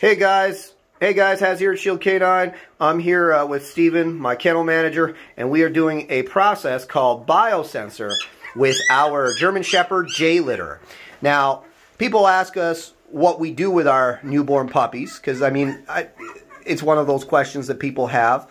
Hey guys, hey guys, Has here at Shield K9. I'm here uh, with Steven, my kennel manager, and we are doing a process called biosensor with our German Shepherd J litter. Now, people ask us what we do with our newborn puppies, because I mean, I, it's one of those questions that people have.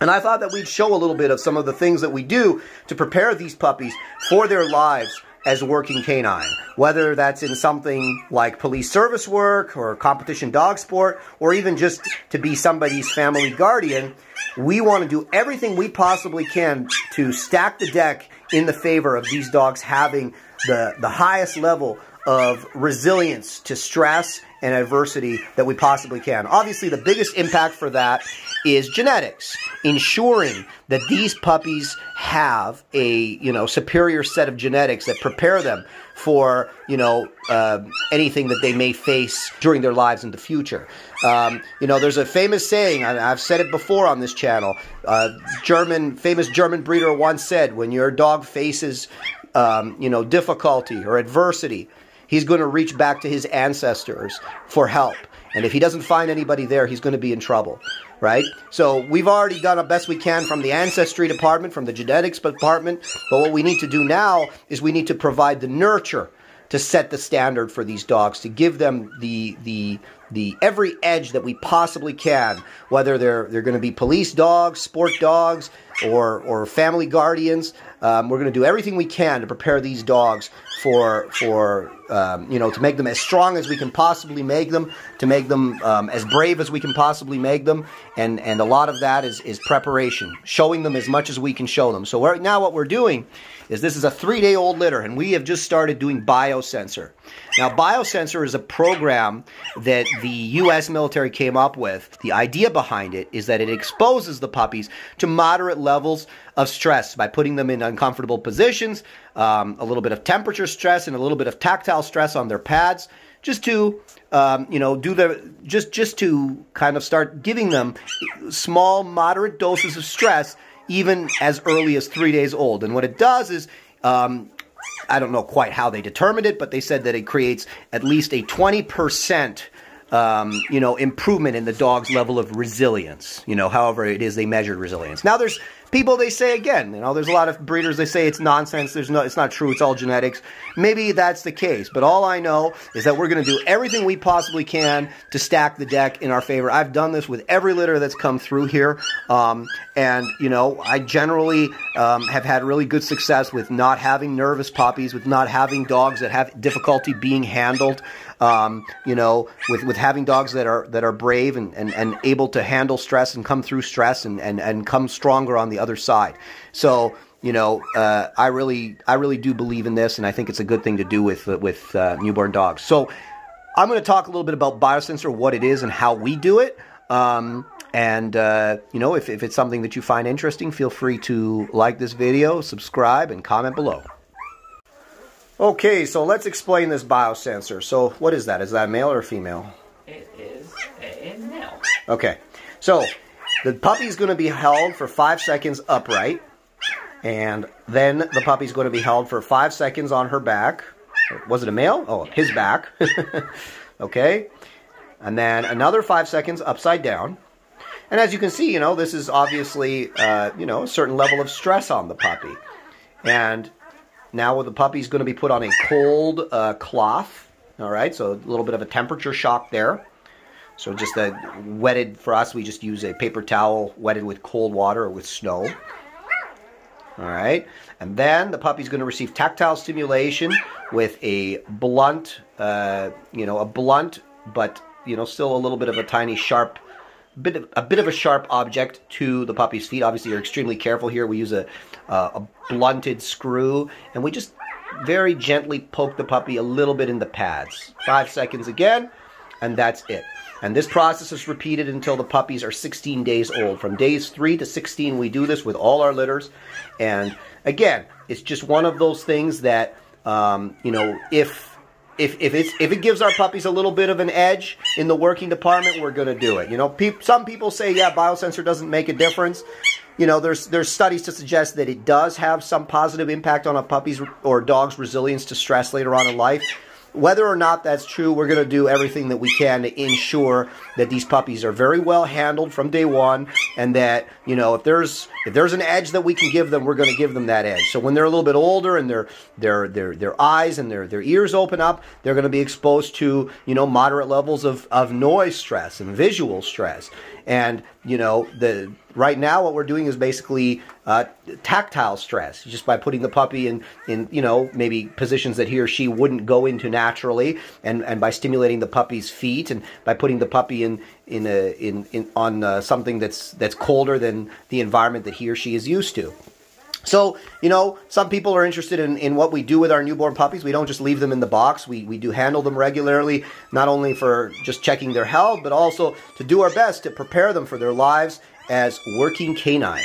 And I thought that we'd show a little bit of some of the things that we do to prepare these puppies for their lives as a working canine, whether that's in something like police service work or competition dog sport, or even just to be somebody's family guardian, we want to do everything we possibly can to stack the deck in the favor of these dogs having the, the highest level of resilience to stress and adversity that we possibly can. Obviously, the biggest impact for that is genetics, ensuring that these puppies have a you know superior set of genetics that prepare them for you know uh, anything that they may face during their lives in the future. Um, you know, there's a famous saying. I, have said it before on this channel. Uh, German famous German breeder once said, "When your dog faces um, you know difficulty or adversity." He's going to reach back to his ancestors for help. And if he doesn't find anybody there, he's going to be in trouble right? So we've already done the best we can from the ancestry department, from the genetics department, but what we need to do now is we need to provide the nurture to set the standard for these dogs, to give them the the the every edge that we possibly can, whether they're they're going to be police dogs, sport dogs, or or family guardians. Um, we're going to do everything we can to prepare these dogs for for um, you know to make them as strong as we can possibly make them, to make them um, as brave as we can possibly make them, and and a lot of that is is preparation, showing them as much as we can show them. So right now, what we're doing is this is a three day old litter, and we have just started doing biosensor. Now, biosensor is a program that the U.S. military came up with. The idea behind it is that it exposes the puppies to moderate levels of stress by putting them in uncomfortable positions, um, a little bit of temperature stress, and a little bit of tactile stress on their pads, just to um, you know do the just just to kind of start giving them small, moderate doses of stress even as early as three days old. And what it does is um, I don't know quite how they determined it, but they said that it creates at least a 20% um, you know, improvement in the dog's level of resilience. You know, however it is they measured resilience. Now, there's people they say again. You know, there's a lot of breeders they say it's nonsense. There's no, it's not true. It's all genetics. Maybe that's the case, but all I know is that we're going to do everything we possibly can to stack the deck in our favor. I've done this with every litter that's come through here, um, and you know, I generally um, have had really good success with not having nervous puppies, with not having dogs that have difficulty being handled. Um, you know, with, with having dogs that are that are brave and, and, and able to handle stress and come through stress and, and, and come stronger on the other side. So you know, uh, I really I really do believe in this, and I think it's a good thing to do with with uh, newborn dogs. So I'm going to talk a little bit about biosensor, what it is, and how we do it. Um, and, uh, you know, if, if it's something that you find interesting, feel free to like this video, subscribe, and comment below. Okay, so let's explain this biosensor. So what is that? Is that male or female? It is a male. Okay, so the puppy's going to be held for five seconds upright. And then the puppy's going to be held for five seconds on her back. Was it a male? Oh, his back. okay. And then another five seconds upside down. And as you can see, you know, this is obviously, uh, you know, a certain level of stress on the puppy. And now the puppy's going to be put on a cold uh, cloth. All right, so a little bit of a temperature shock there. So just a wetted, for us, we just use a paper towel wetted with cold water or with snow. All right, and then the puppy's going to receive tactile stimulation with a blunt, uh, you know, a blunt, but you know, still a little bit of a tiny sharp bit of, a bit of a sharp object to the puppy's feet. Obviously, you're extremely careful here. We use a, uh, a blunted screw, and we just very gently poke the puppy a little bit in the pads. Five seconds again, and that's it. And this process is repeated until the puppies are 16 days old. From days 3 to 16, we do this with all our litters. And again, it's just one of those things that, um, you know, if if, if it's if it gives our puppies a little bit of an edge in the working department, we're going to do it. You know, pe- some people say, yeah, biosensor doesn't make a difference. You know, there's there's studies to suggest that it does have some positive impact on a puppy's or dog's resilience to stress later on in life. Whether or not that's true, we're going to do everything that we can to ensure that these puppies are very well handled from day one, and that you know if there's if there's an edge that we can give them, we're going to give them that edge. So when they're a little bit older and their their their their eyes and their their ears open up, they're going to be exposed to you know moderate levels of of noise stress and visual stress, and you know the right now what we're doing is basically uh, tactile stress just by putting the puppy in in you know maybe positions that he or she wouldn't go into naturally and and by stimulating the puppy's feet and by putting the puppy in in a in, in on uh, something that's that's colder than the environment that he or she is used to so, you know, some people are interested in, in what we do with our newborn puppies. We don't just leave them in the box. We, we do handle them regularly, not only for just checking their health, but also to do our best to prepare them for their lives as working canine.